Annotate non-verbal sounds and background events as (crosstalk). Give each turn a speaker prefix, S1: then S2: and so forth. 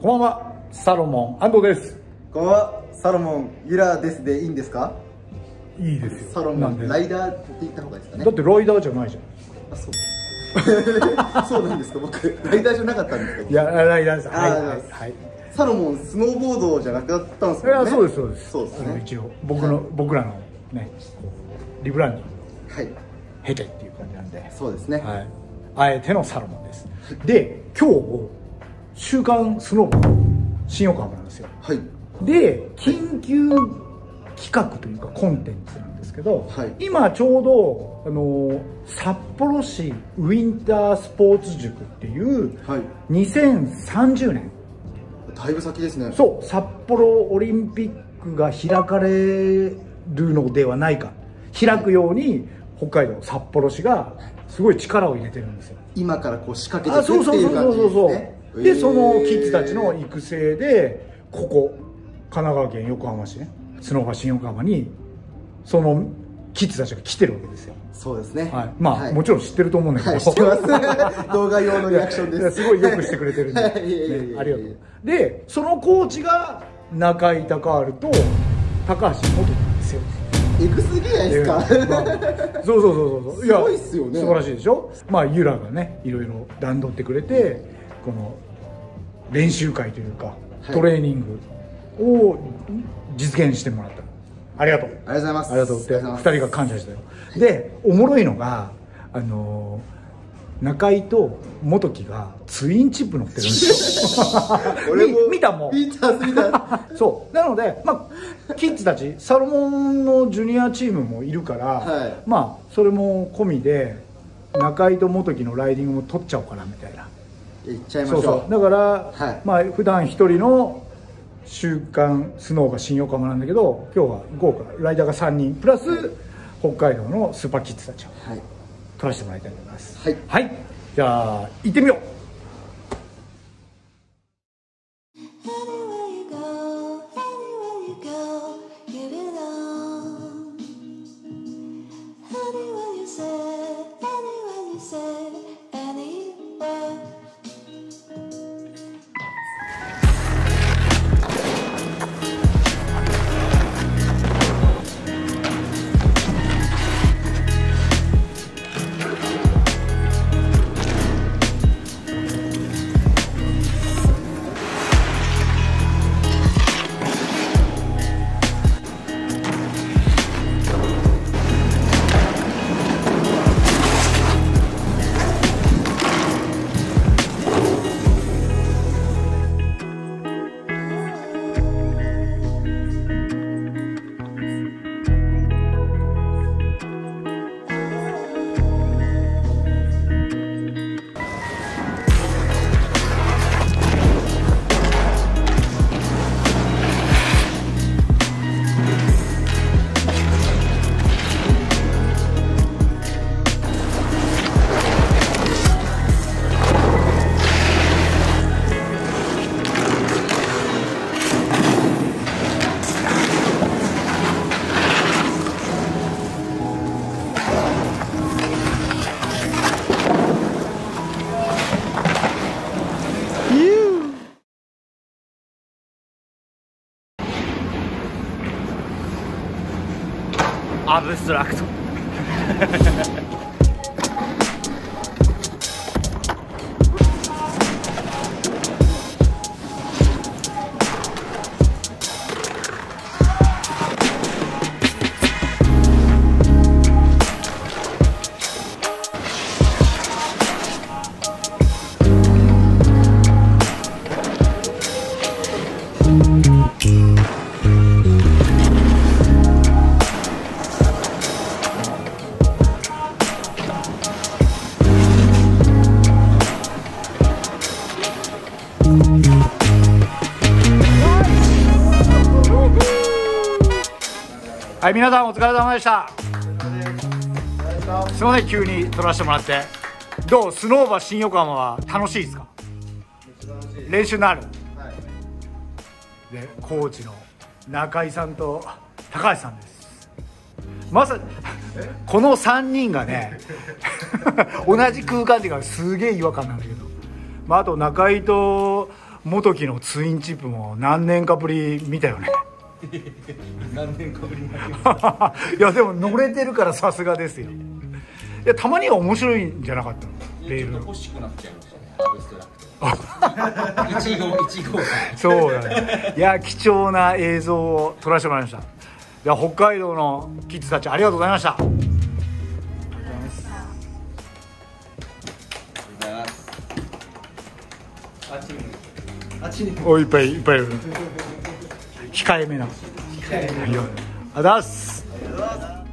S1: こんばんはサロモン安藤です。
S2: こんばんはサロモンユラですでいいんですか？
S1: いいですよ。
S2: サロモンライダーって言った方がいいですかね？
S1: だってライダーじゃないじゃん。
S2: あそう。(laughs) そうなんですか？僕ライダーじゃなかったんですけど。
S1: いやライダーですはいはいはい。
S2: サロモンスノーボードじゃなくなったんです
S1: いや
S2: もんね
S1: そうですそうです。
S2: そうですね。
S1: 一応僕の、僕らのねリブランディング
S2: はい。
S1: 経てっていう感じなんで。
S2: そうですね、
S1: はい、あえてのサロモンです。で今日「週刊スノーボード」新横浜なんですよ。
S2: はい。
S1: で緊急企画というかコンテンツなんですけど、
S2: はい。
S1: 今ちょうどあの札幌市ウィンタースポーツ塾っていう
S2: はい。
S1: 2030年。
S2: だいぶ先ですね。
S1: そう札幌オリンピックが開かれるのではないか。開くように北海道札幌市がすごい力を入れてるんですよ。
S2: 今からこう仕掛
S1: あ
S2: けていくっていう感じですね。
S1: そうでそのキッズたちの
S2: えー
S1: 育成でここ神奈川県横浜市ねスノーバー新横浜にそのキッズたちが来てるわけですよ。
S2: そうですね。
S1: はい、まあ、もちろん知ってると思うんだけど、
S2: はい知ってます。(laughs) 動画用のリアクションです。
S1: い (laughs) やすごいよくしてくれてるんで、
S2: はい。いやいやいやいや
S1: ねありがとう。でそのコーチが中井隆治と高橋元なんですよ。
S2: エグすぎないですか、
S1: ええまあそうそうそうそう (laughs)
S2: すごいっすよね。
S1: 素晴らしいでしょ。まあユラがねいろいろ段取ってくれてこの練習会というか
S2: はい。
S1: トレーニングを実現してもらった。ありがとう。
S2: ありがとうございます。
S1: ありがとうって
S2: ありがとうございます。
S1: 2人が感謝したよでおもろいのがあの中井と元木がツインチップ乗ってるんですよ。(laughs) み見たもん。
S2: 見た見た。(laughs)
S1: そう。なので、まあ、キッズたちサロモンのジュニアチームもいるから、
S2: はい。
S1: まあそれも込みで中井と元木のライディングも取っちゃおうかなみたいな
S2: 行っちゃいましょ
S1: そううそう。だから、
S2: はい。
S1: まあ普段一人の週刊スノーが新横浜なんだけど今日は豪華ライダーが3人プラス北海道のスーパーキッズたちを
S2: はい。
S1: 取らせてもらいたいと思います。
S2: はい。
S1: はい、じゃあ行ってみようアブストラクト。はい皆さんお疲れ様でした。すいません急に撮らせてもらって。どう？スノーバー新横浜は楽しいですか？練習になる？はいでコーチの中井さんと高橋さんです。まさこの3人がね (laughs) 同じ空間っていうかすげえ違和感なんだけど、まあ、あと中井と元木のツインチップも何年かぶり見たよね。
S2: 何年かぶりに
S1: いやでも乗れてるからさすがですよ。いやたまには面白いんじゃなかったの？レール。
S3: 欲しくなっちゃいましたねストラクト一号一号さん
S1: そうだね。いや貴重な映像を撮らせてもらいました。いや北海道のキッズたちありがとうございました。
S3: ありがとうございます。あっちにも
S2: あっちに
S1: おいっぱいいっぱいいる控えめな。控えめありがとうございます